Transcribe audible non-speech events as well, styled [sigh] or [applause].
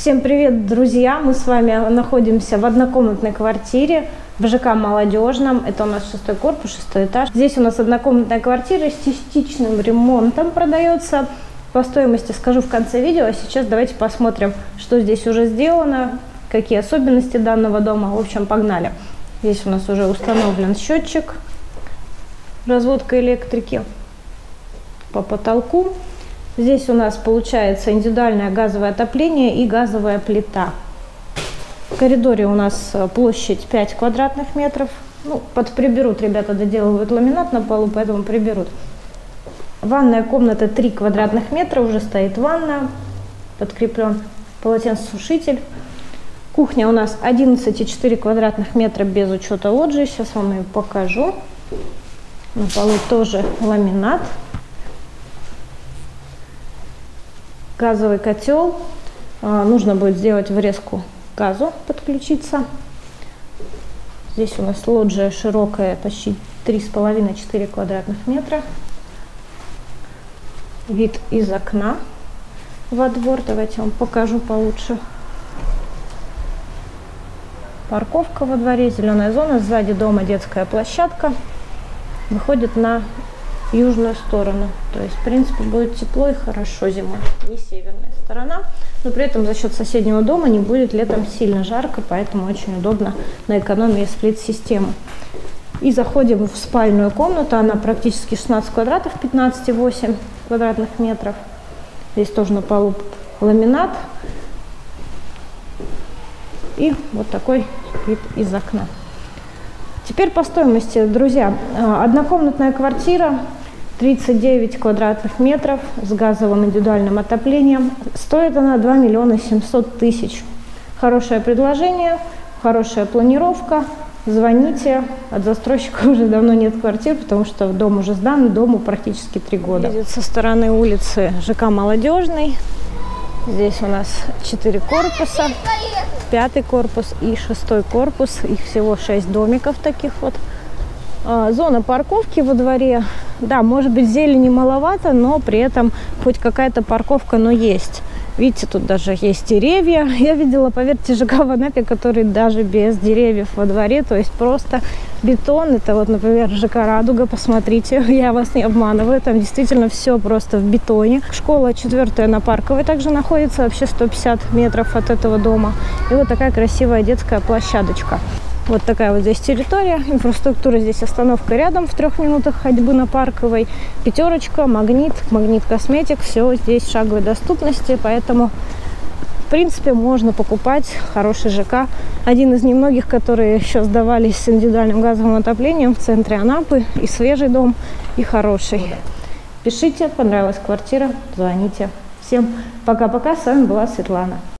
Всем привет, друзья! Мы с вами находимся в однокомнатной квартире в ЖК Молодежном. Это у нас шестой корпус, шестой этаж. Здесь у нас однокомнатная квартира с частичным ремонтом продается. По стоимости скажу в конце видео, а сейчас давайте посмотрим, что здесь уже сделано, какие особенности данного дома. В общем, погнали. Здесь у нас уже установлен счетчик, разводка электрики по потолку. Здесь у нас получается индивидуальное газовое отопление и газовая плита. В коридоре у нас э, площадь 5 квадратных метров. Ну, под приберут, ребята доделывают ламинат на полу, поэтому приберут. Ванная комната 3 квадратных метра, уже стоит ванна, подкреплен полотенцесушитель. Кухня у нас 11,4 квадратных метра без учета лоджии. Сейчас вам ее покажу. На полу тоже ламинат. Газовый котел. А, нужно будет сделать врезку газу, подключиться. Здесь у нас лоджия широкая, почти 3,5-4 квадратных метра. Вид из окна во двор. Давайте вам покажу получше. Парковка во дворе, зеленая зона, сзади дома детская площадка. Выходит на южную сторону. То есть, в принципе, будет тепло и хорошо зимой. Не северная сторона. Но при этом за счет соседнего дома не будет летом сильно жарко, поэтому очень удобно на экономии сплит-систему. И заходим в спальную комнату. Она практически 16 квадратов, 15,8 квадратных метров. Здесь тоже на полу ламинат. И вот такой вид из окна. Теперь по стоимости, друзья. Однокомнатная квартира 39 квадратных метров с газовым индивидуальным отоплением. Стоит она 2 миллиона 700 тысяч. Хорошее предложение, хорошая планировка. Звоните. От застройщика [laughs] уже давно нет квартир, потому что дом уже сдан, дому практически три года. Видит со стороны улицы ЖК «Молодежный». Здесь у нас четыре корпуса, пятый корпус и шестой корпус. Их всего шесть домиков таких вот. А, зона парковки во дворе. Да, может быть зелени маловато, но при этом хоть какая-то парковка, но есть. Видите, тут даже есть деревья. [laughs] Я видела, поверьте, ЖК в Анапе, который даже без деревьев во дворе, то есть просто бетон. Это вот, например, ЖК Радуга, посмотрите, [laughs] я вас не обманываю, там действительно все просто в бетоне. Школа четвертая на Парковой также находится, вообще 150 метров от этого дома. И вот такая красивая детская площадочка. Вот такая вот здесь территория. Инфраструктура здесь остановка рядом в трех минутах ходьбы на Парковой. Пятерочка, магнит, магнит косметик. Все здесь шаговой доступности, поэтому в принципе можно покупать хороший ЖК. Один из немногих, которые еще сдавались с индивидуальным газовым отоплением в центре Анапы. И свежий дом, и хороший. Пишите, понравилась квартира, звоните. Всем пока-пока. С вами была Светлана.